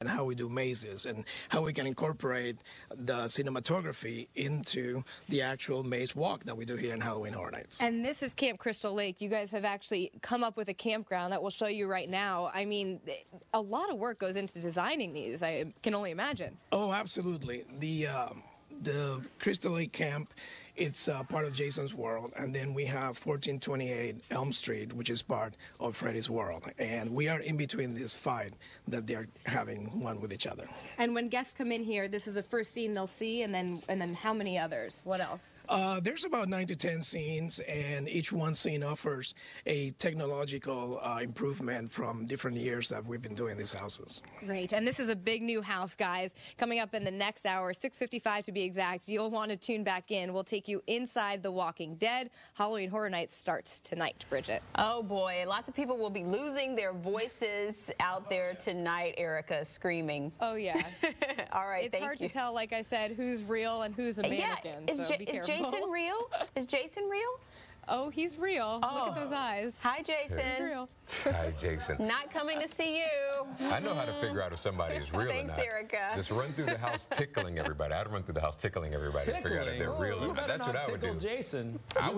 and how we do mazes and how we can incorporate the cinematography into the actual maze walk that we do here in Halloween Horror Nights. And this is Camp Crystal Lake. You guys have actually come up with a campground that we'll show you right now. I mean, a lot of work goes into designing these. I can only imagine. Oh, absolutely. The um, the Crystal Lake Camp, it's uh, part of Jason's World, and then we have 1428 Elm Street, which is part of Freddy's World, and we are in between this fight that they're having one with each other. And when guests come in here, this is the first scene they'll see, and then and then how many others? What else? Uh, there's about nine to ten scenes, and each one scene offers a technological uh, improvement from different years that we've been doing these houses. Great, and this is a big new house, guys. Coming up in the next hour, 6:55 to be exact. You'll want to tune back in. We'll take you inside The Walking Dead. Halloween Horror Nights starts tonight, Bridget. Oh boy, lots of people will be losing their voices out there tonight, Erica, screaming. Oh yeah. All right, It's hard you. to tell, like I said, who's real and who's a mannequin. Yeah, is, so Ja- is. Jason real? Is Jason real? Oh, he's real. Look at those oh. eyes. Hi, Jason. He's real. Hi, Jason. Not coming to see you. I know how to figure out if somebody is real Thanks, or not. Erica. Just run through the house tickling everybody. I'd run through the house tickling everybody to figure out if they're real Oh, or not. better That's what I would tickle do. Jason. I